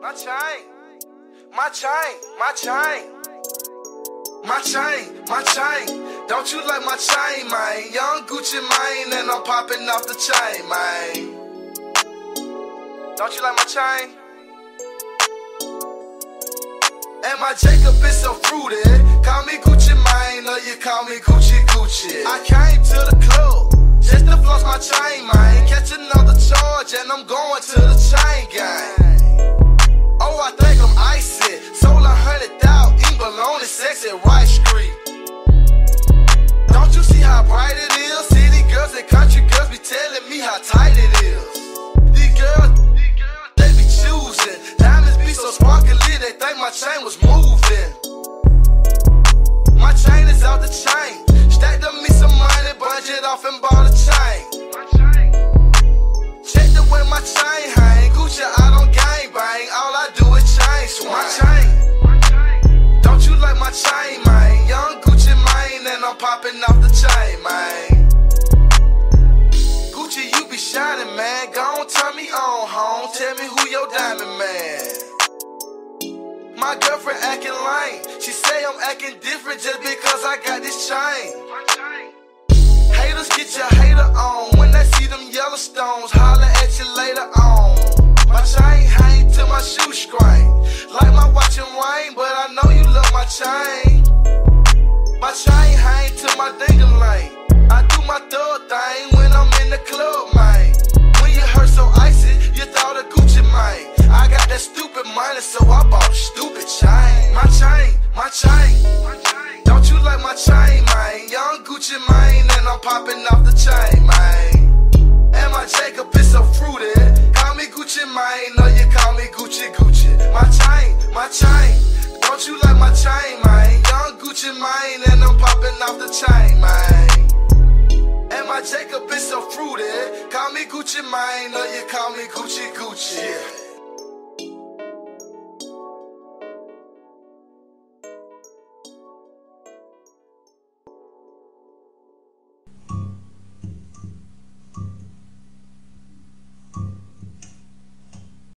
My chain, my chain, my chain, my chain, my chain. Don't you like my chain, man? Young Gucci Mane, and I'm popping off the chain, man. Don't you like my chain? And my Jacob is so fruity. Call me Gucci Mane, or you call me Gucci Gucci. I came to the club just to floss my chain, man. Catch another charge, and I'm going to the chain bologna, sex Street. Don't you see how bright it is? City girls and country girls be telling me how tight it is. These girls, these girls, they be choosing. Diamonds be so sparkly, they think my chain was moving. My chain is out the chain. Stacked up me some money, budget off and bought a chain. Check the way my chain hang. Gucci out on gang bang. All I do is chain swing. My chain. Don't you like my chain, your diamond man. My girlfriend acting lame. She say I'm acting different just because I got this chain. Haters get your hater on when they see them yellow stones. Holler at you later on. My chain hang to my shoestring. Like my watch and rain, but I know you love my chain. My chain money, so I bought a stupid chain. My chain, my chain. Don't you like my chain, man? Young Gucci Mane, and I'm popping off the chain, man. And my Jacob is so fruity. Call me Gucci Mane, or you call me Gucci Gucci. My chain, my chain. Don't you like my chain, man? Young Gucci Mane, and I'm popping off the chain, man. And my Jacob is so fruity. Call me Gucci Mane, or you call me Gucci Gucci. Yeah.